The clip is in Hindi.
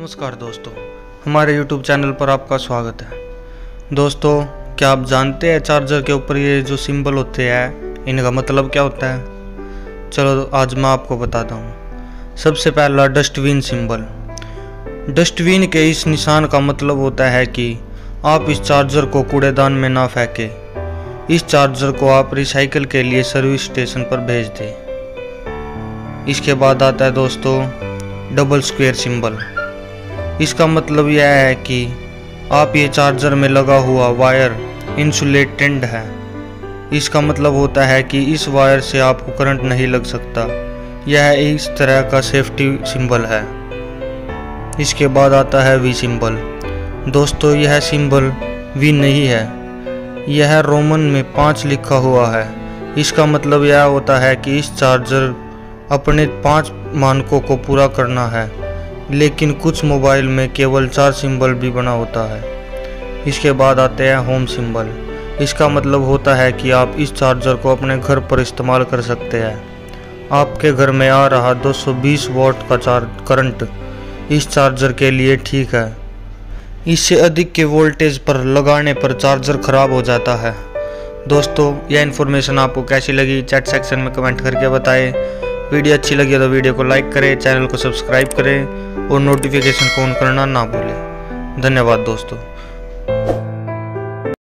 नमस्कार दोस्तों, हमारे YouTube चैनल पर आपका स्वागत है। दोस्तों, क्या आप जानते हैं चार्जर के ऊपर ये जो सिंबल होते हैं, इनका मतलब क्या होता है? चलो, आज मैं आपको बताता हूँ। सबसे पहला डस्टबिन सिंबल। डस्टबिन के इस निशान का मतलब होता है कि आप इस चार्जर को कूड़ेदान में ना फेंकें। इस चार्जर को आप रिसाइकल के लिए सर्विस स्टेशन पर भेज दें। इसके बाद आता है दोस्तों, डबल स्क्वेयर सिंबल। इसका मतलब यह है कि आप ये चार्जर में लगा हुआ वायर इंसुलेटेड है। इसका मतलब होता है कि इस वायर से आपको करंट नहीं लग सकता। यह इस तरह का सेफ्टी सिंबल है। इसके बाद आता है वी सिंबल। दोस्तों, यह सिंबल वी नहीं है। यह रोमन में पाँच लिखा हुआ है। इसका मतलब यह होता है कि इस चार्जर अपने पाँच मानकों को पूरा करना है। लेकिन कुछ मोबाइल में केवल चार सिंबल भी बना होता है। इसके बाद आते हैं होम सिंबल। इसका मतलब होता है कि आप इस चार्जर को अपने घर पर इस्तेमाल कर सकते हैं। आपके घर में आ रहा 220 वोल्ट का चार्ज करंट इस चार्जर के लिए ठीक है। इससे अधिक के वोल्टेज पर लगाने पर चार्जर ख़राब हो जाता है। दोस्तों, यह इन्फॉर्मेशन आपको कैसी लगी? चैट सेक्शन में कमेंट करके बताएँ। वीडियो अच्छी लगी तो वीडियो को लाइक करें, चैनल को सब्सक्राइब करें और नोटिफिकेशन को ऑन करना ना भूलें। धन्यवाद दोस्तों।